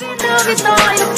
Love fine.